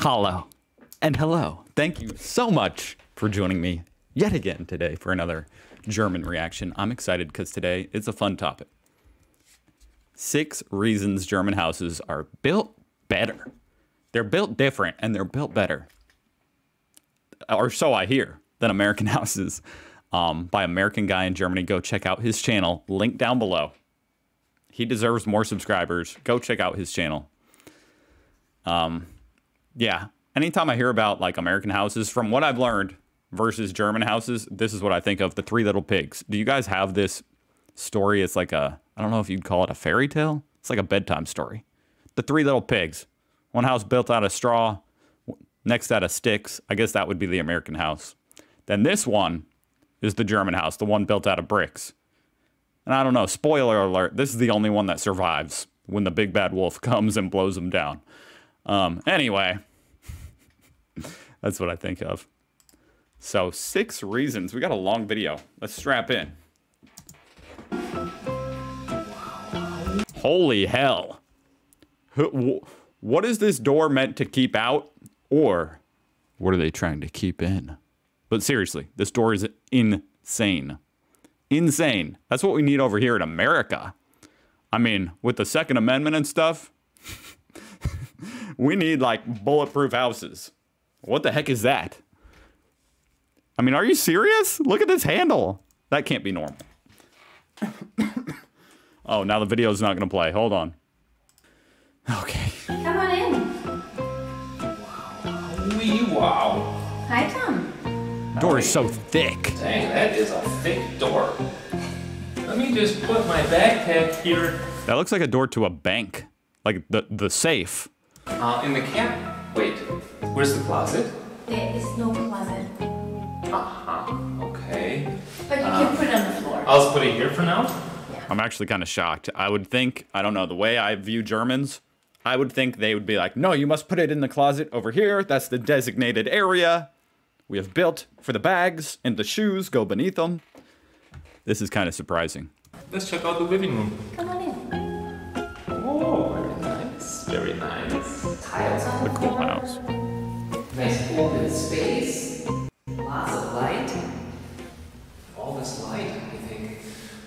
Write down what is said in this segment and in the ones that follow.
Hello and hello. Thank you so much for joining me yet again today for another German reaction. I'm excited because today it's a fun topic. Six reasons German houses are built better. They're built different and they're built better. Or so I hear than American houses um, by American guy in Germany. Go check out his channel. Link down below. He deserves more subscribers. Go check out his channel. Um, yeah. Anytime I hear about like American houses, from what I've learned versus German houses, this is what I think of the Three Little Pigs. Do you guys have this story? It's like a, I don't know if you'd call it a fairy tale. It's like a bedtime story. The Three Little Pigs. One house built out of straw, next out of sticks. I guess that would be the American house. Then this one is the German house, the one built out of bricks. And I don't know, spoiler alert, this is the only one that survives when the big bad wolf comes and blows them down. Um, anyway, that's what I think of. So, six reasons. We got a long video. Let's strap in. Holy hell. What is this door meant to keep out? Or what are they trying to keep in? But seriously, this door is insane. Insane. That's what we need over here in America. I mean, with the Second Amendment and stuff, we need like bulletproof houses. What the heck is that? I mean, are you serious? Look at this handle. That can't be normal. oh, now the video is not going to play. Hold on. Okay. Come on in. Wow. Wee wow. Hi, Tom. Door is so thick. Dang, that is a thick door. Let me just put my backpack here. That looks like a door to a bank. Like the, the safe. Uh, in the cap. Wait, where's the closet? There is no closet. Uh-huh, okay. But you can put it on the floor. I'll just put it here for now. I'm actually kind of shocked. I would think, I don't know, the way I view Germans, I would think they would be like, no, you must put it in the closet over here. That's the designated area we have built for the bags and the shoes go beneath them. This is kind of surprising. Let's check out the living room. Nice. Tiles on The the cool house. Nice open space. Lots of light. All this light, I think,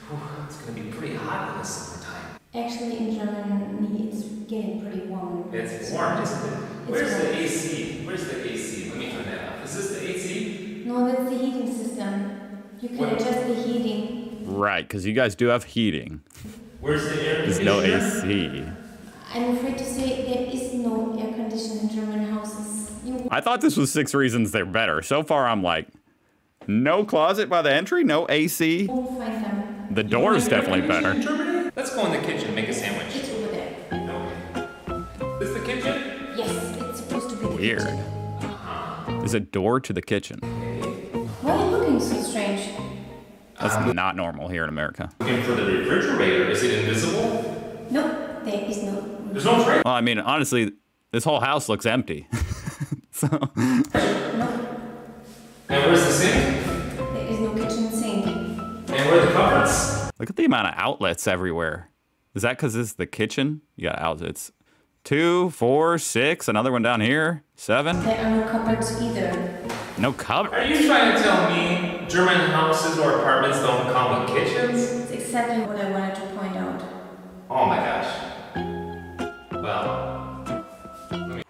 whew, it's gonna be pretty hot in the summertime. Actually, in Germany, it's getting pretty warm. It's warm, isn't it? Where's the AC? Where's the AC? Let me turn that off. Is this the AC? No, that's the heating system. You can What? adjust the heating. Right, because you guys do have heating. Where's the air There's no? AC. I'm afraid to say there is no air conditioning in German houses. You I thought this was six reasons they're better. So far, I'm like, no closet by the entry, no AC. won't find them. The door is definitely better. Let's go in the kitchen and make a sandwich. It's over there. Okay. Is the kitchen? Yes, it's supposed to be the Weird. kitchen. Uh-huh. There's a door to the kitchen. Why are you looking so strange? That's um, not normal here in America. Looking for the refrigerator. Is it invisible? No, there is no. There's no fridge. Well, I mean, honestly, this whole house looks empty. so, No, And where's the sink? there is no kitchen sink. And where are the cupboards? look at the amount of outlets everywhere. Is that because this is the kitchen? You got outlets. Two, four, six, another one down here, seven. There are no cupboards either. No cupboards? Are you trying to tell me German houses or apartments don't come with kitchens? It's exactly what I wanted to point out. Oh my gosh.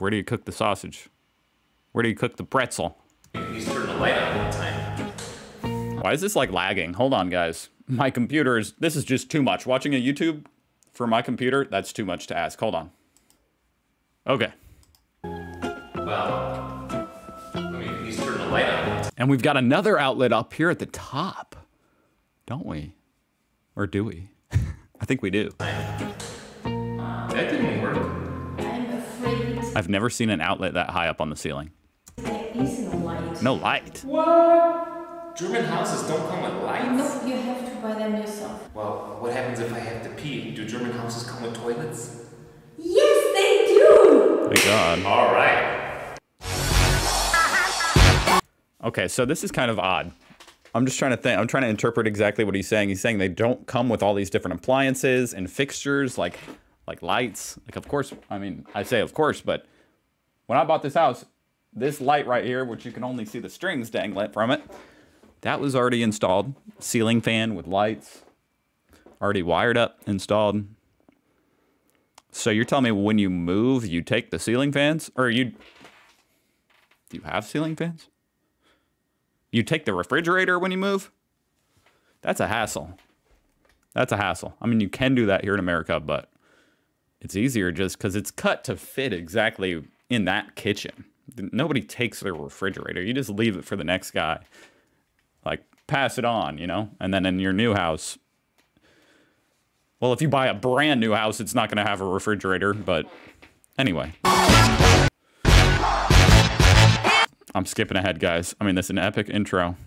Where do you cook the sausage? Where do you cook the pretzel? you turn the light on one time. Why is this like lagging? Hold on, guys. My computer is, this is just too much. Watching a YouTube for my computer, that's too much to ask. Hold on. Okay. Well, let me please turn the light on. And we've got another outlet up here at the top, don't we? Or do we? I think we do. That didn't work. I'm afraid I've never seen an outlet that high up on the ceiling. no light. No light. What? German houses don't come with lights? No, you have to buy them yourself. Well, what happens if I have to pee? Do German houses come with toilets? Yes, they do! Thank God. All right. Okay, so this is kind of odd. I'm just trying to think. I'm trying to interpret exactly what he's saying. He's saying they don't come with all these different appliances and fixtures like like lights. Like of course, I mean, I say of course, but when I bought this house, this light right here, which you can only see the strings dangling from it, that was already installed. Ceiling fan with lights, already wired up, installed. So you're telling me when you move, you take the ceiling fans, or you do you have ceiling fans? You take the refrigerator when you move? That's a hassle. That's a hassle. I mean, you can do that here in America, but it's easier just because it's cut to fit exactly in that kitchen. Nobody takes their refrigerator. You just leave it for the next guy. Like, pass it on, you know? And then in your new house, well, if you buy a brand new house, it's not going to have a refrigerator, but anyway. I'm skipping ahead, guys. I mean, this is an epic intro.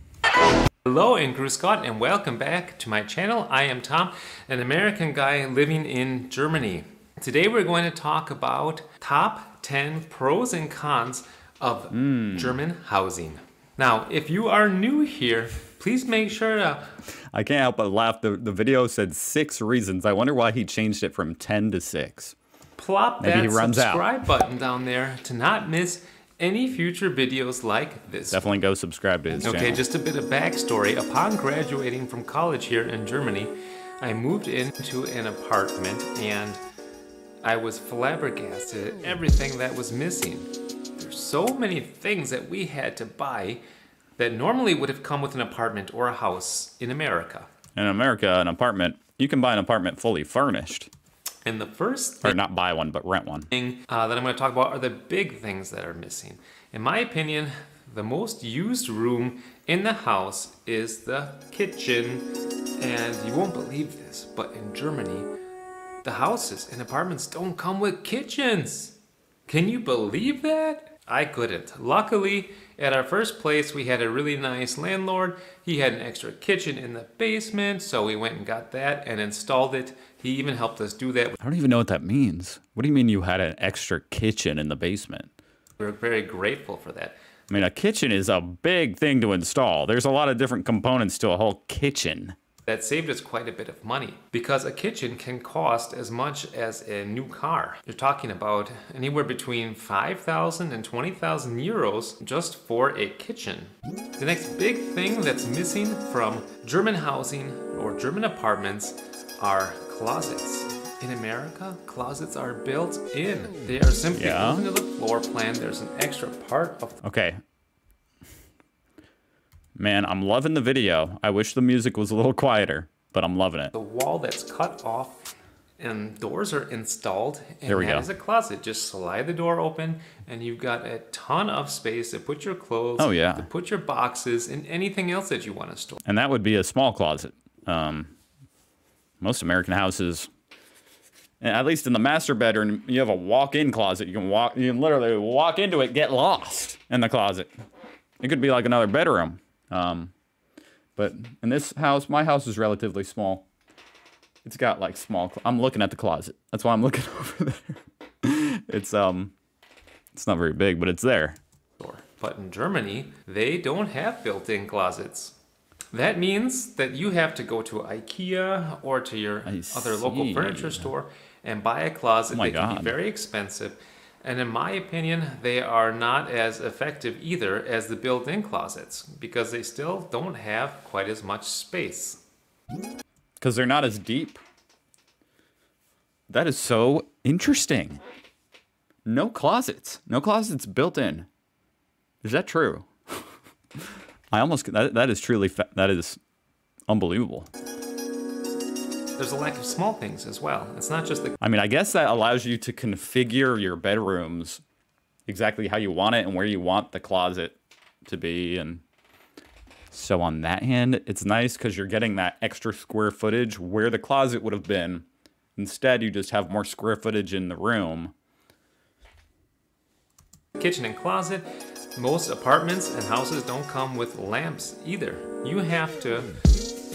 Hello and Scott, and welcome back to my channel. I am Tom, an American guy living in Germany. Today we're going to talk about top 10 pros and cons of Hmm. German housing. Now, if you are new here, please make sure to I can't help but laugh. The, the video said six reasons. I wonder why he changed it from 10 to 6. plop Maybe that runs out. subscribe button down there to not miss any future videos like this. Definitely go subscribe to his Okay, channel. just a bit of backstory. Upon graduating from college here in Germany, I moved into an apartment and I was flabbergasted at everything that was missing. There's so many things that we had to buy that normally would have come with an apartment or a house in America. In America, an apartment, you can buy an apartment fully furnished. And the first Or not buy one, but rent one. thing uh, that I'm going to talk about are the big things that are missing. In my opinion, the most used room in the house is the kitchen. And you won't believe this, but in Germany, the houses and apartments don't come with kitchens. Can you believe that? I couldn't. Luckily, at our first place, we had a really nice landlord. He had an extra kitchen in the basement, so we went and got that and installed it. He even helped us do that. I don't even know what that means. What do you mean you had an extra kitchen in the basement? We were very grateful for that. I mean, a kitchen is a big thing to install. There's a lot of different components to a whole kitchen. That saved us quite a bit of money because a kitchen can cost as much as a new car. You're talking about anywhere between 5,000 and 20,000 euros just for a kitchen. The next big thing that's missing from German housing or German apartments are closets. In America, closets are built in. They are simply Yeah. into the floor plan. There's an extra part of Okay. Man, I'm loving the video. I wish the music was a little quieter, but I'm loving it. the wall that's cut off and doors are installed and There we that go. is a closet just slide the door open and you've got a ton of space to put your clothes Oh, yeah. to put your boxes and anything else that you want to store And that would be a small closet. Um, most American houses, at least in the master bedroom, you have a walk-in closet. You can walk, you can literally walk into it, get lost in the closet. It could be like another bedroom. Um, but in this house, my house is relatively small. It's got like small. I'm looking at the closet. That's why I'm looking over there. it's um, it's not very big, but it's there. but in germany they don't have built-in closets that means that you have to go to ikea or to your I other local furniture store and buy a closet Oh they can be very expensive and in my opinion they are not as effective either as the built-in closets because they still don't have quite as much space because they're not as deep. That is so interesting. No closets. No closets built in. Is that true? I almost that, that is truly that is unbelievable. There's a lack of small things as well it's not just the I mean, I guess that allows you to configure your bedrooms exactly how you want it and where you want the closet to be and so on that hand, it's nice cuz you're getting that extra square footage where the closet would have been. Instead, you just have more square footage in the room. kitchen and closet. Most apartments and houses don't come with lamps either. You have to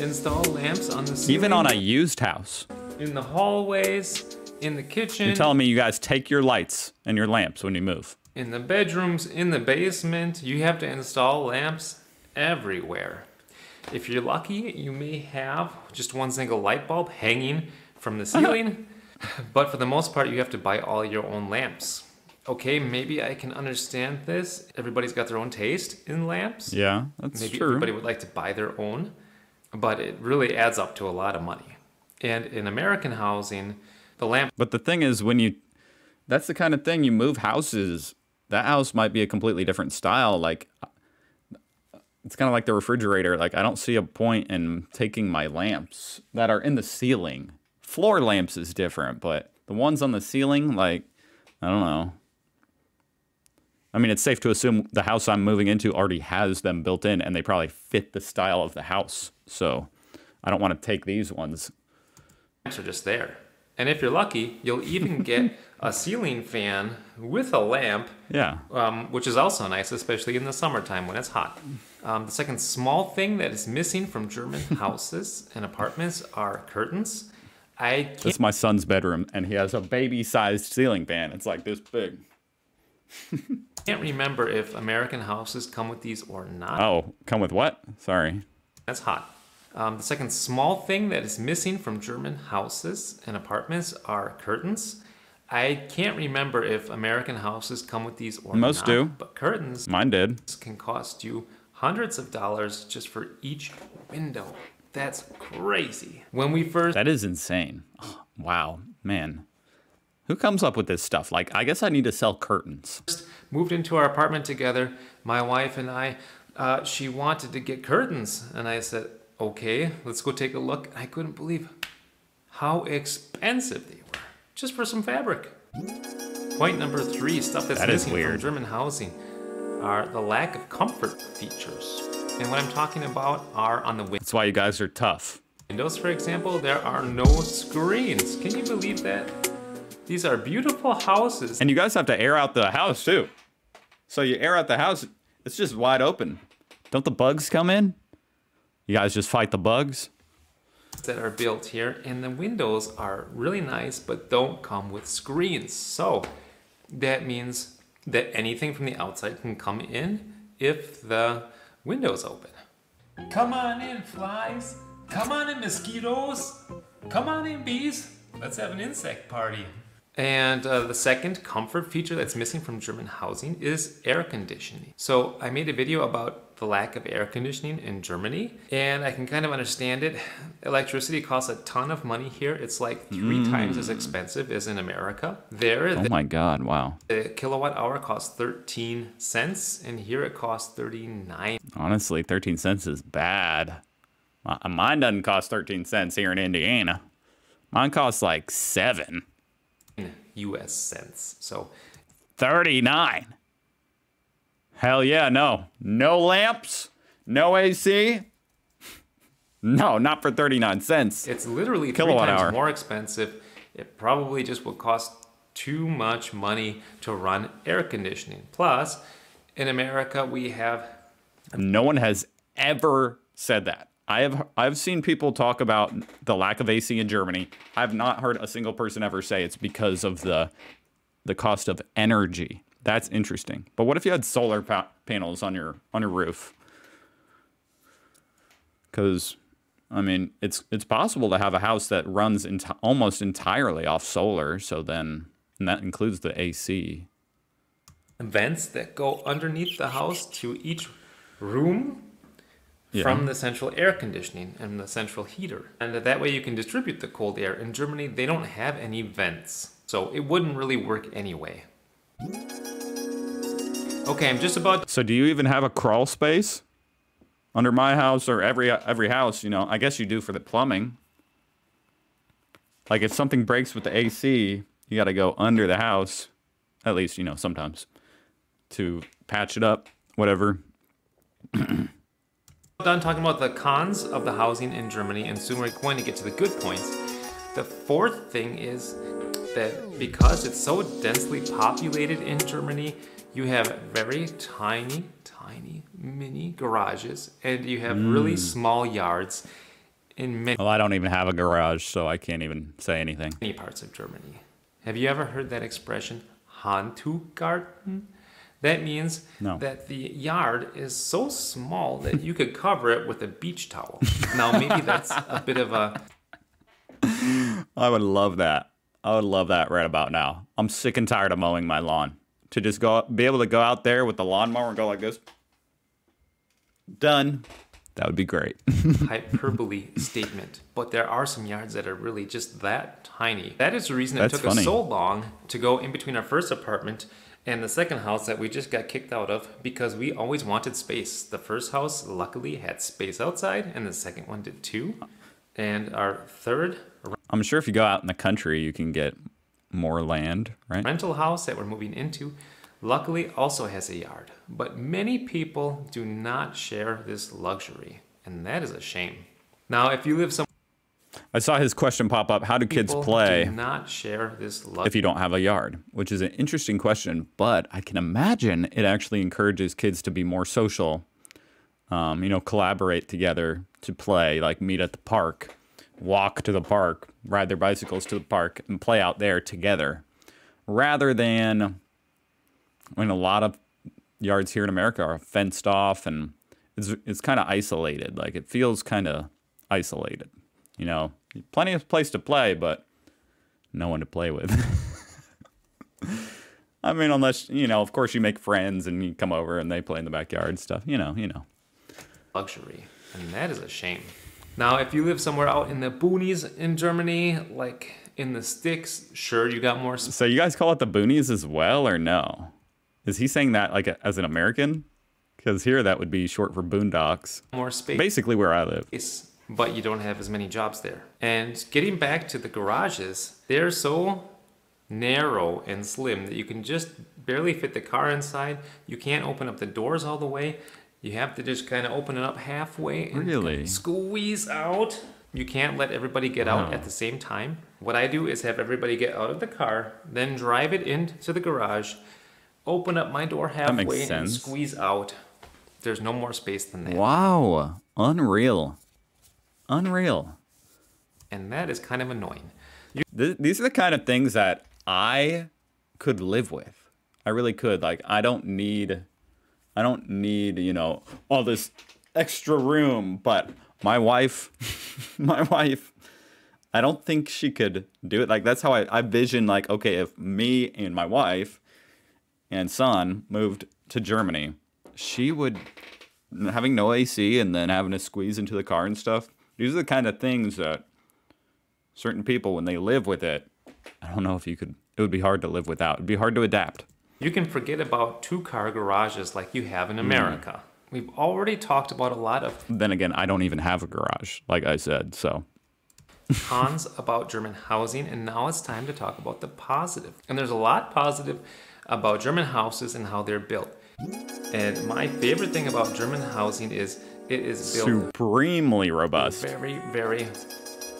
install lamps on the ceiling, Even on a used house. in the hallways, in the kitchen, You're telling me you guys take your lights and your lamps when you move. in the bedrooms, in the basement. You have to install lamps everywhere. If you're lucky, you may have just one single light bulb hanging from the ceiling, but for the most part, you have to buy all your own lamps. okay, maybe I can understand this. Everybody's got their own taste in lamps. Yeah, that's maybe true. everybody would like to buy their own, but it really adds up to a lot of money. And in American housing, the lamp But the thing is, when you, that's the kind of thing you move houses. That house might be a completely different style. Like, it's kind of like the refrigerator. Like, I don't see a point in taking my lamps that are in the ceiling. Floor lamps is different, but the ones on the ceiling, like, I don't know. I mean, it's safe to assume the house I'm moving into already has them built in, and they probably fit the style of the house. So, I don't want to take these ones. are just there. And if you're lucky, you'll even get a ceiling fan with a lamp Yeah, um, which is also nice, especially in the summertime when it's hot. Um, the second small thing that is missing from German houses and apartments are curtains. I can't That's my son's bedroom, and he has a baby-sized ceiling fan. It's like this big. can't remember if American houses come with these or not. Oh, come with what? Sorry. That's hot. Um, the second small thing that is missing from German houses and apartments are curtains. I can't remember if American houses come with these or not. Most not. do. But curtains Mine did. can cost you hundreds of dollars just for each window. That's crazy. When we first That is insane. Wow, man. Who comes up with this stuff? Like, I guess I need to sell curtains. moved into our apartment together, my wife and I, uh, she wanted to get curtains. And I said, okay, let's go take a look. I couldn't believe how expensive they were just for some fabric. Point number three stuff that's That is missing from. German housing are the lack of comfort features. And what I'm talking about are on the win- That's why you guys are tough. windows, for example, there are no screens. Can you believe that? These are beautiful houses. And you guys have to air out the house, too. So you air out the house, it's just wide open. Don't the bugs come in? You guys just fight the bugs? that are built here and the windows are really nice but don't come with screens so that means that anything from the outside can come in if the window's open come on in flies come on in mosquitoes come on in bees let's have an insect party and uh, the second comfort feature that's missing from German housing is air conditioning. So I made a video about the lack of air conditioning in Germany, and I can kind of understand it. Electricity costs a ton of money here. It's like three times as expensive as in America. There, Oh my god, wow. the kilowatt hour costs 13 cents, and here it costs 39 Honestly, 13 cents is bad. Mine doesn't cost 13 cents here in Indiana. Mine costs like 7. US cents. So 39. Hell yeah, no. No lamps, no AC. No, not for 39 cents. It's literally three times hour. more expensive. It probably just would cost too much money to run air conditioning. Plus, in America, we have No one has ever said that. I have I've seen people talk about the lack of AC in Germany. I've not heard a single person ever say it's because of the the cost of energy. That's interesting. But what if you had solar pa- panels on your on your roof? Cuz I mean, it's it's possible to have a house that runs almost entirely off solar, so then and that includes the AC. vents that go underneath the house to each room Yeah. from the central air conditioning and the central heater. And that way you can distribute the cold air. In Germany, they don't have any vents. So it wouldn't really work anyway. Okay, I'm just about So do you even have a crawl space under my house or every every house? You know, I guess you do for the plumbing. Like if something breaks with the AC, you got to go under the house, at least you know sometimes, to patch it up, whatever. done talking about the cons of the housing in Germany, and soon we're going to get to the good points. The fourth thing is that because it's so densely populated in Germany, you have very tiny, tiny mini garages, and you have really mm. small yards in many Well, I don't even have a garage, so I can't even say anything. many parts of Germany. Have you ever heard that expression, Handtuchgarten? That means No. that the yard is so small that you could cover it with a beach towel. Now, maybe that's a bit of a I would love that. I would love that right about now. I'm sick and tired of mowing my lawn. to just go be able to go out there with the lawnmower and go like this. Done. That would be great. hyperbole statement, but there are some yards that are really just that tiny. That is the reason it That's took funny. us so long to go in between our first apartment and the second house that we just got kicked out of because we always wanted space. The first house luckily had space outside, and the second one did too. And our third I'm sure if you go out in the country, you can get more land, right? rental house that we're moving into luckily also has a yard. But many people do not share this luxury, and that is a shame. Now, if you live somewhere I saw his question pop up. How do kids people play do not share this luxury. if you don't have a yard? Which is an interesting question, but I can imagine it actually encourages kids to be more social. Um, you know, collaborate together to play, like meet at the park, walk to the park, ride their bicycles to the park, and play out there together, rather than when a lot of yards here in America are fenced off and it's it's kind of isolated. Like it feels kind of isolated. You know, plenty of place to play, but no one to play with. I mean, unless you know, of course, you make friends and you come over and they play in the backyard and stuff. You know, you know. luxury, and that is a shame. Now, if you live somewhere out in the boonies in Germany, like in the sticks, sure, you got more So you guys call it the boonies as well, or no? Is he saying that like as an American? Because here that would be short for boondocks. more space. Basically, where I live. But you don't have as many jobs there. And getting back to the garages, they're so narrow and slim that you can just barely fit the car inside. You can't open up the doors all the way. You have to just kind of open it up halfway and Really? squeeze out. You can't let everybody get out at the same time. What I do is have everybody get out of the car, then drive it into the garage, open up my door halfway and squeeze out. There's no more space than that. Wow, unreal, unreal. And that is kind of annoying. Th- these are the kind of things that I could live with. I really could. Like, I don't need, I don't need, you know, all this extra room. But my wife, my wife, I don't think she could do it. Like, that's how I, I vision, like, okay, if me and my wife and son moved to Germany, she would, having no AC and then having to squeeze into the car and stuff. These are the kind of things that certain people when they live with it i don't know if you could it would be hard to live without it'd be hard to adapt You can forget about two car garages like you have in Hmm. America. We've already talked about a lot of then again i don't even have a garage like i said so cons about German housing, and now it's time to talk about the positive. And there's a lot positive about German houses and how they're built. And my favorite thing about German housing is it is built supremely robust very, very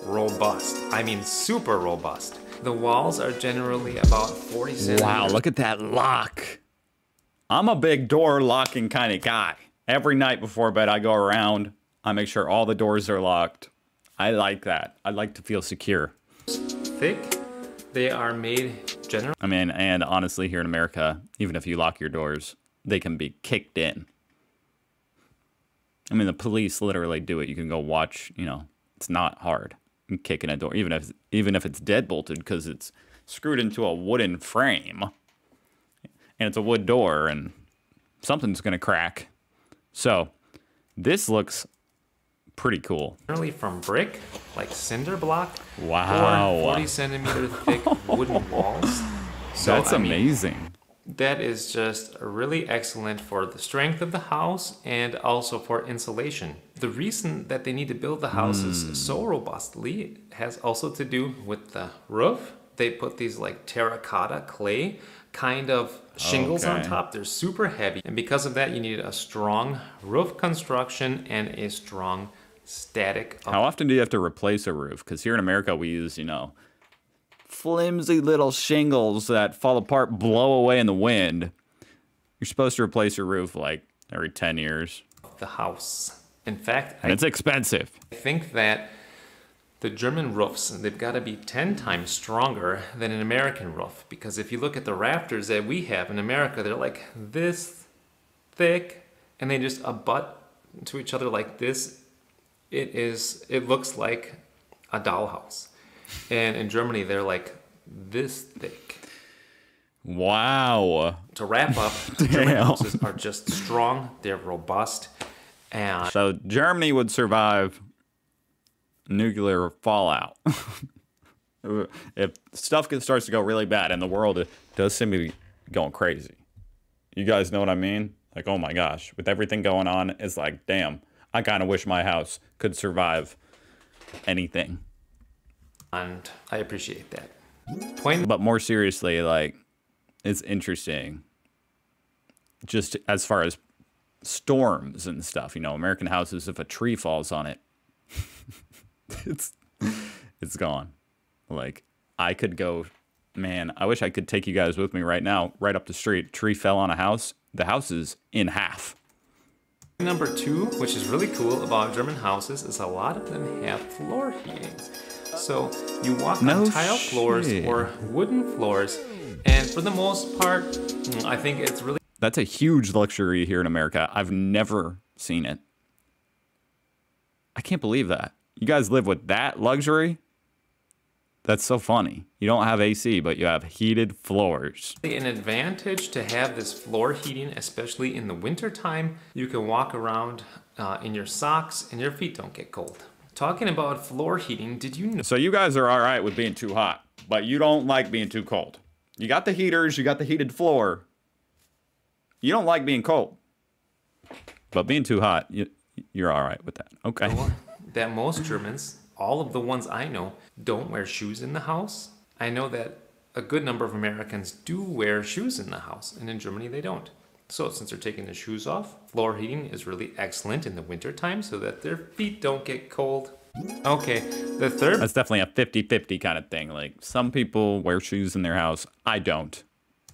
robust. I mean, super robust. The walls are generally about 40 centimeters. wow look at that lock i'm a big door locking kind of guy every night before bed i go around i make sure all the doors are locked i like that i like to feel secure thick. They are made generally. i mean and honestly here in america even if you lock your doors they can be kicked in I mean, the police literally do it. You can go watch. You know, it's not hard. Kicking a door, even if even if it's dead bolted, because it's screwed into a wooden frame, and it's a wood door, and something's gonna crack. So, this looks pretty cool. generally from brick, like cinder block, Wow. or 40 centimeter thick wooden walls. So, That's I mean, amazing. That is just really excellent for the strength of the house and also for insulation. The reason that they need to build the houses Hmm. so robustly has also to do with the roof. They put these like terracotta clay kind of shingles on top. They're super heavy. And because of that, you need a strong roof construction and a strong static How often do you have to replace a roof? Because here in America, we use, you know, flimsy little shingles that fall apart, blow away in the wind. You're supposed to replace your roof like every 10 years. the house. In fact, And I it's expensive. I think that the German roofs, they've got to be 10 times stronger than an American roof. Because if you look at the rafters that we have in America, they're like this thick and they just abut to each other like this. It is, it looks like a dollhouse. And in Germany, they're like this thick. Wow. To wrap up, German Damn. houses are just strong, they're robust, and So Germany would survive nuclear fallout. if stuff starts to go really bad and the world does seem to be going crazy. You guys know what I mean? Like, oh my gosh, with everything going on, it's like, damn, I kind of wish my house could survive anything. And I appreciate that. Point But more seriously, like, it's interesting just as far as storms and stuff, you know, American houses, if a tree falls on it, it's it's gone. Like I could go, man, I wish I could take you guys with me right now, right up the street. Tree fell on a house, the house is in half. Number two, which is really cool about German houses, is a lot of them have floor heating. So you walk No on tile floors or wooden floors, and for the most part, I think it's really That's a huge luxury here in America. I've never seen it. I can't believe that. You guys live with that luxury? That's so funny. You don't have AC, but you have heated floors. an advantage to have this floor heating, especially in the winter time. You can walk around uh, in your socks and your feet don't get cold. Talking about floor heating, did you know? So you guys are all right with being too hot, but you don't like being too cold. You got the heaters, you got the heated floor. You don't like being cold. But being too hot, you, you're all right with that. Okay. that most Germans, all of the ones I know, don't wear shoes in the house. I know that a good number of Americans do wear shoes in the house, and in Germany they don't. So, since they're taking their shoes off, floor heating is really excellent in the winter time so that their feet don't get cold. Okay, the third That's definitely a 50 50 kind of thing. Like some people wear shoes in their house. I don't.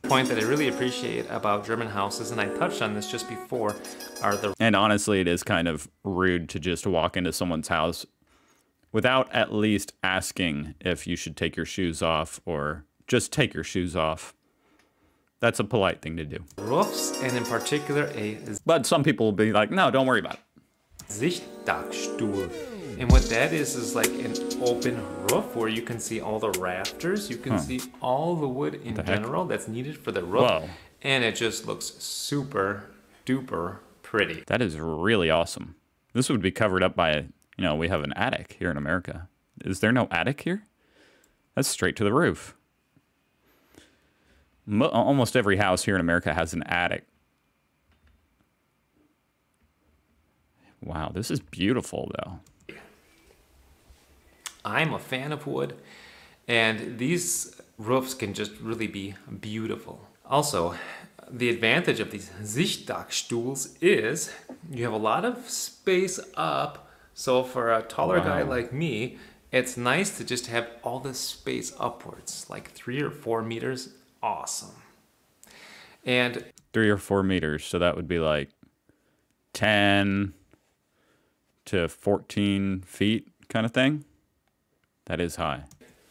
point that I really appreciate about German houses, and I touched on this just before, are the And honestly, it is kind of rude to just walk into someone's house without at least asking if you should take your shoes off or just take your shoes off. That's a polite thing to do. roofs, and in particular a But some people will be like, no, don't worry about it. Sichtdachstuhl. And what that is is like an open roof where you can see all the rafters, you can see all the wood in heck? general that's needed for the roof, Whoa. and it just looks super duper pretty. That is really awesome. This would be covered up by, you know, we have an attic here in America. Is there no attic here? That's straight to the roof. Mo- almost every house here in America has an attic. Wow, this is beautiful though. I'm a fan of wood, and these roofs can just really be beautiful. Also, the advantage of these Sichtdachstuhls is you have a lot of space up. So for a taller guy like me, it's nice to just have all this space upwards, like three or four meters. Awesome. And Three or four meters, so that would be like 10 to 14 feet kind of thing. That is high.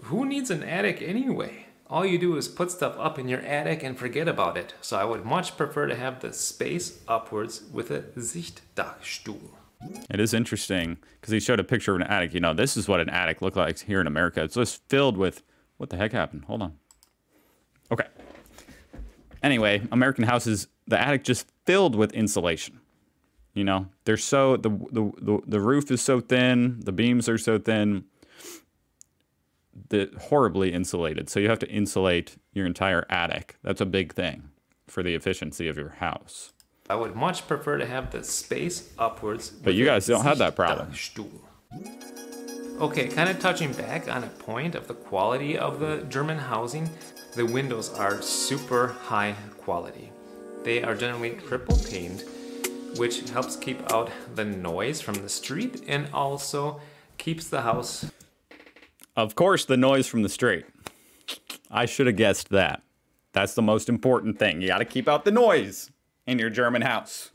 who needs an attic anyway? All you do is put stuff up in your attic and forget about it. So I would much prefer to have the space upwards with a Sichtdachstuhl. It is interesting because he showed a picture of an attic. You know, this is what an attic looked like here in America. It's just filled with what the heck happened? Hold on. Okay. Anyway, American houses, the attic just filled with insulation. You know, they're so the the the, the roof is so thin, the beams are so thin, the horribly insulated. So you have to insulate your entire attic. That's a big thing for the efficiency of your house. I would much prefer to have the space upwards. But you guys don't have that problem. Okay, kind of touching back on a point of the quality of the German housing, the windows are super high quality. They are generally triple paned, which helps keep out the noise from the street and also keeps the house Of course, the noise from the street. I should have guessed that. That's the most important thing. You got to keep out the noise in your German house.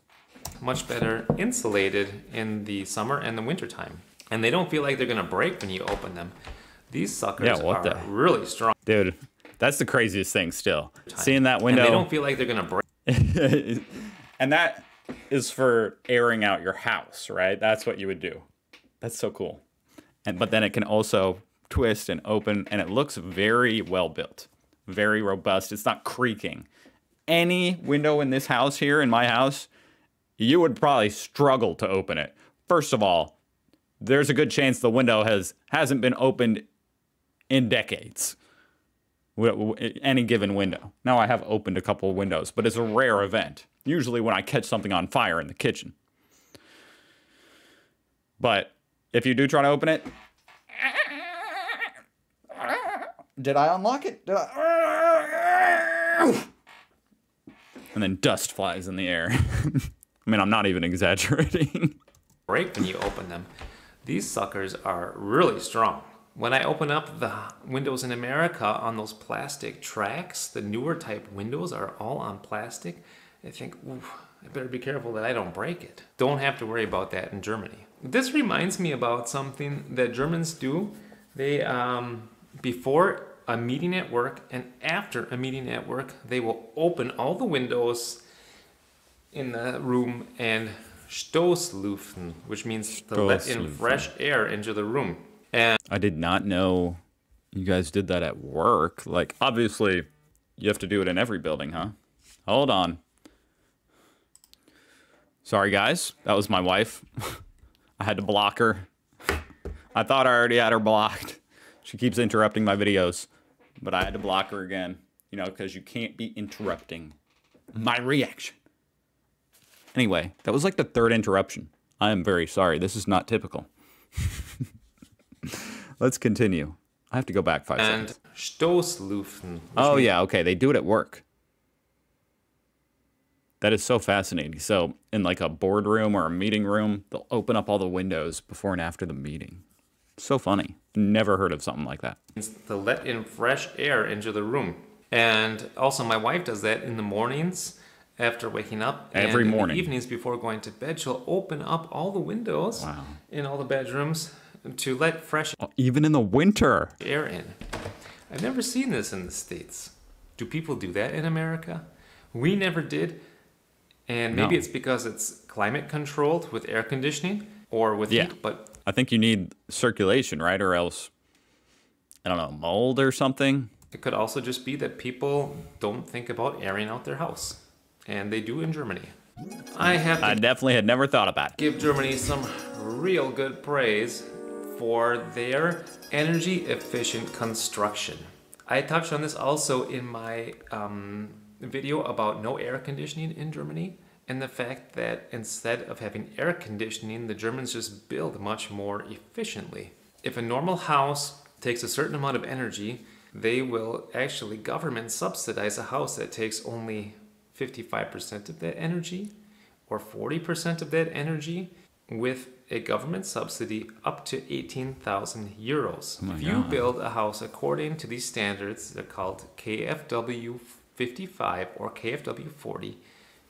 much better insulated in the summer and the winter time. And they don't feel like they're gonna break when you open them. These suckers Yeah, what are the- really strong. Dude, that's the craziest thing still. Seeing that window. And they don't feel like they're gonna break. and that is for airing out your house, right? That's what you would do. That's so cool. And but then it can also twist and open and it looks very well built. very robust. It's not creaking. Any window in this house here, in my house, you would probably struggle to open it. First of all, there's a good chance the window has hasn't been opened in decades. Any given window. Now I have opened a couple windows, but it's a rare event. Usually when I catch something on fire in the kitchen. But if you do try to open it, did I unlock it? I? And then dust flies in the air. I mean, I'm not even exaggerating. break when you open them. These suckers are really strong. When I open up the windows in America on those plastic tracks, the newer type windows are all on plastic. I think, I better be careful that I don't break it. Don't have to worry about that in Germany. This reminds me about something that Germans do. They, um, before a meeting at work and after a meeting at work, they will open all the windows in the room and Stoßlüften, which means to let in fresh air into the room. And I did not know you guys did that at work. Like, obviously, you have to do it in every building, huh? Hold on. Sorry, guys. That was my wife. I had to block her. I thought I already had her blocked. She keeps interrupting my videos, but I had to block her again, you know, because you can't be interrupting my reaction. Anyway, that was like the third interruption. I am very sorry. This is not typical. Let's continue. I have to go back five and seconds. Oh means- yeah, okay. They do it at work. That is so fascinating. So in like a boardroom or a meeting room, they'll open up all the windows before and after the meeting. So funny. Never heard of something like that. means to let in fresh air into the room. And also, my wife does that in the mornings after waking up. Every and in the morning. evenings before going to bed, she'll open up all the windows Wow. in all the bedrooms to let fresh Oh, Even in the winter. air in. I've never seen this in the States. Do people do that in America? We never did. And maybe No. it's because it's climate controlled with air conditioning or with Yeah. heat, but I think you need circulation, right? Or else I don't know, mold or something. it could also just be that people don't think about airing out their house. And they do in Germany. I have. I definitely had never thought about it. give Germany some real good praise for their energy efficient construction. I touched on this also in my um, video about no air conditioning in Germany and the fact that instead of having air conditioning, the Germans just build much more efficiently. If a normal house takes a certain amount of energy, they will actually government subsidize a house that takes only 55% of that energy or 40% of that energy with a government subsidy up to 18,000 euros. Oh my if you God. build a house according to these standards, they're called KFW 55 or KFW 40,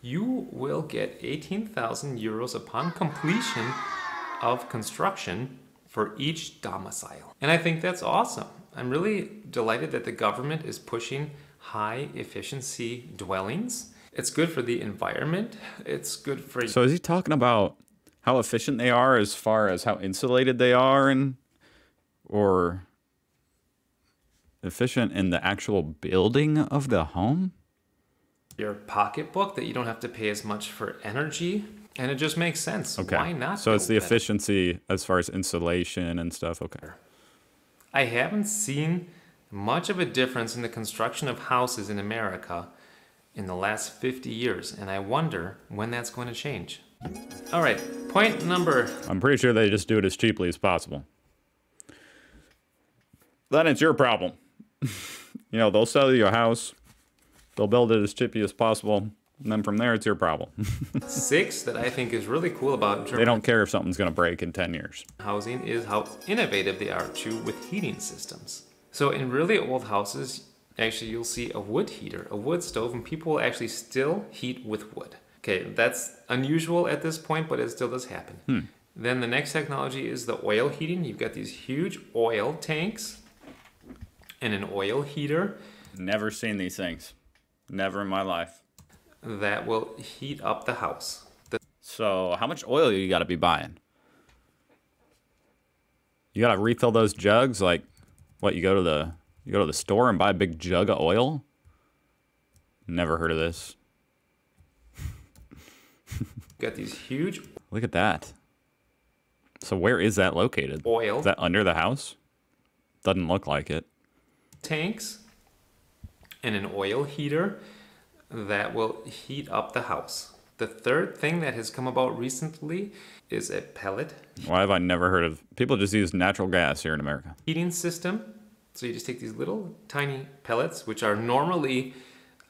you will get 18,000 euros upon completion of construction for each domicile. And I think that's awesome. I'm really delighted that the government is pushing high efficiency dwellings. It's good for the environment. It's good for So is he talking about how efficient they are as far as how insulated they are and or efficient in the actual building of the home? Your pocketbook that you don't have to pay as much for energy. And it just makes sense. Okay. Why not? So it's the better? efficiency as far as insulation and stuff. Okay. I haven't seen much of a difference in the construction of houses in America in the last 50 years, and I wonder when that's going to change. All right, point number I'm pretty sure they just do it as cheaply as possible. Then it's your problem. you know, they'll sell you a house, they'll build it as chippy as possible, and then from there it's your problem. six that I think is really cool about they don't care if something's going to break in 10 years. housing is how innovative they are too with heating systems. So in really old houses, actually you'll see a wood heater, a wood stove, and people will actually still heat with wood. Okay, that's unusual at this point, but it still does happen. Hmm. Then the next technology is the oil heating. You've got these huge oil tanks and an oil heater Never seen these things. Never in my life. that will heat up the house. The So, how much oil you got to be buying? You got to refill those jugs like what you go to the You go to the store and buy a big jug of oil? Never heard of this. Got these huge Look at that. So where is that located? oil Is that under the house? Doesn't look like it. tanks and an oil heater that will heat up the house. The third thing that has come about recently is a pellet Why have I never heard of people just use natural gas here in America? heating system. So you just take these little tiny pellets, which are normally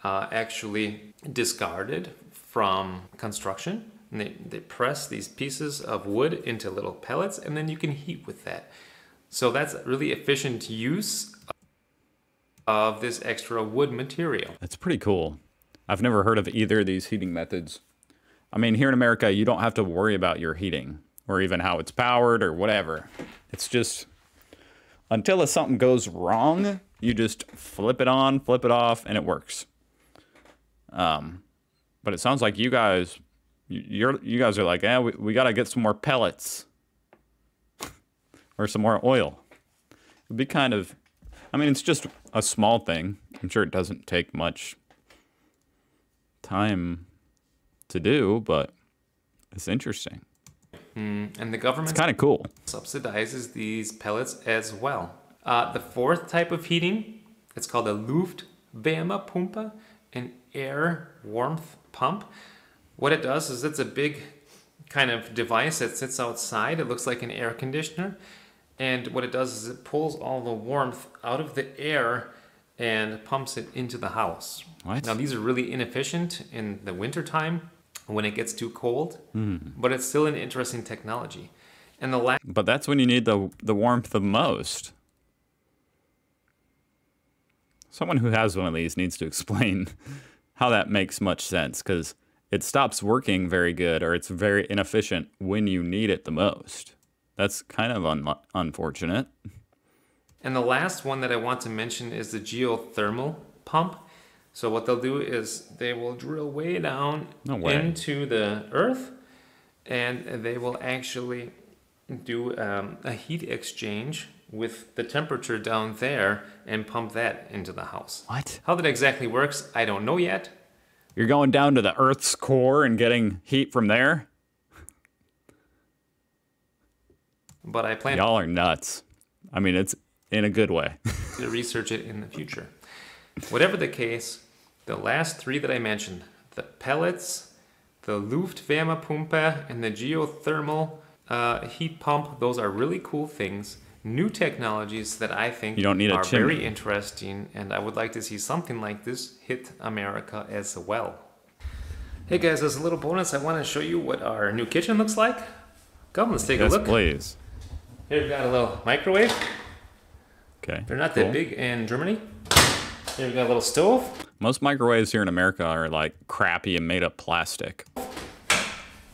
uh, actually discarded from construction. And they, they press these pieces of wood into little pellets, and then you can heat with that. So that's really efficient use of this extra wood material. That's pretty cool. I've never heard of either of these heating methods. I mean, here in America, you don't have to worry about your heating or even how it's powered or whatever. It's just until something goes wrong, you just flip it on, flip it off, and it works. Um, but it sounds like you guys, you- you're you guys are like, yeah, we, we gotta get some more pellets or some more oil. It'd be kind of, I mean, it's just a small thing. I'm sure it doesn't take much time to do, but it's interesting. And the government It's kind of cool. subsidizes these pellets as well. Uh, the fourth type of heating, it's called a Luftwärmepumpe, an air warmth pump. What it does is it's a big kind of device that sits outside. It looks like an air conditioner. And what it does is it pulls all the warmth out of the air and pumps it into the house. What? Now, these are really inefficient in the wintertime when it gets too cold, hmm. but it's still an interesting technology. And the last But that's when you need the the warmth the most. Someone who has one of these needs to explain how that makes much sense because it stops working very good or it's very inefficient when you need it the most. That's kind of un- unfortunate. And the last one that I want to mention is the geothermal pump. So what they'll do is they will drill way down No way. into the earth, and they will actually do um, a heat exchange with the temperature down there and pump that into the house. What? How that exactly works, I don't know yet. You're going down to the Earth's core and getting heat from there? But I plan Y'all are nuts. I mean, it's in a good way. to research it in the future. Whatever the case, the last three that I mentioned the pellets, the Luftwärmepumpe, and the geothermal uh, heat pump those are really cool things. New technologies that I think You don't need are chimney. very interesting, and I would like to see something like this hit America as well. Hey guys, as a little bonus, I want to show you what our new kitchen looks like. Come, let's take yes, a look. please. Here we've got a little microwave. Okay. They're not cool. that big in Germany. Here we've got a little stove. Most microwaves here in America are like crappy and made of plastic.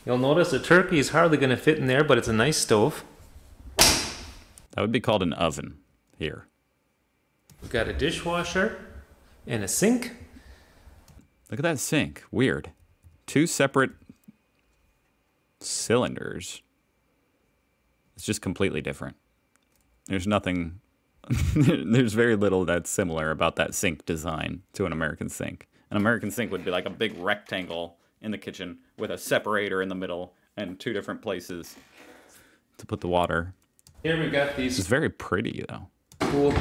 You'll notice the turkey is hardly going to fit in there, but it's a nice stove. That would be called an oven here. We've got a dishwasher and a sink. Look at that sink. Weird. Two separate cylinders. It's just completely different. There's nothing, there's very little that's similar about that sink design to an American sink. An American sink would be like a big rectangle in the kitchen with a separator in the middle and two different places to put the water. Here we've got these. It's very pretty though. cool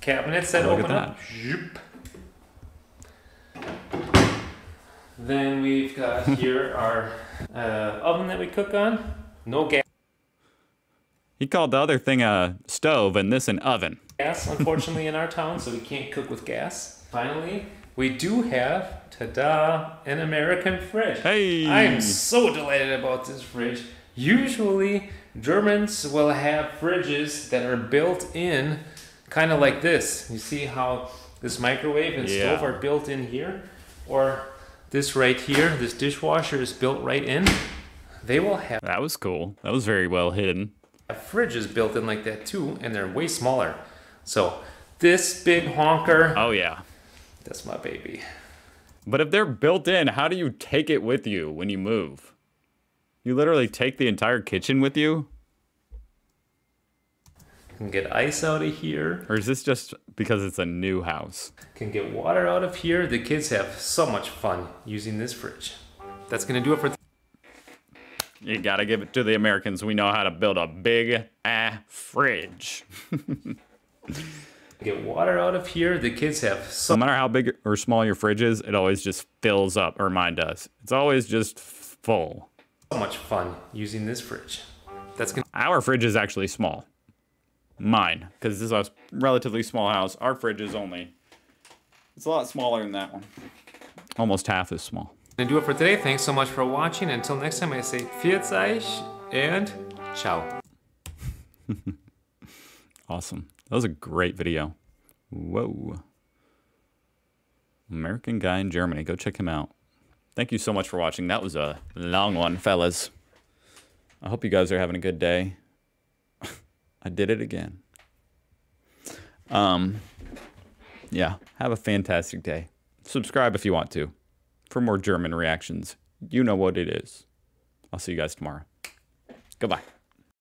cabinets that Look open up. Zoop. Then we've got here our uh, oven that we cook on. No gas. He called the other thing a stove and this an oven. gas, unfortunately, in our town, so we can't cook with gas. Finally, we do have, ta-da, an American fridge. Hey! I'm so delighted about this fridge. Usually, Germans will have fridges that are built in, kind of like this. You see how this microwave and Yeah. stove are built in here? Or this right here, this dishwasher is built right in. They will have That was cool. That was very well hidden. Fridges built in like that too, and they're way smaller. So this big honker, Oh yeah. that's my baby. But if they're built in, how do you take it with you when you move? You literally take the entire kitchen with you? Can get ice out of here. Or is this just because it's a new house? Can get water out of here. The kids have so much fun using this fridge. That's gonna do it for. You gotta give it to the Americans. We know how to build a big ah fridge. Get water out of here. The kids have so No matter how big or small your fridge is, it always just fills up, or mine does. It's always just full. So much fun using this fridge. That's gonna Our fridge is actually small. Mine, because this is a relatively small house. Our fridge is only, it's a lot smaller than that one. Almost half as small. Do it for today. Thanks so much for watching. Until next time, I say Pfiat euch and ciao. Awesome. That was a great video. Whoa. American guy in Germany. Go check him out. Thank you so much for watching. That was a long one, fellas. I hope you guys are having a good day. I did it again. Um yeah, have a fantastic day. Subscribe if you want to for more German reactions. You know what it is. I'll see you guys tomorrow. Goodbye.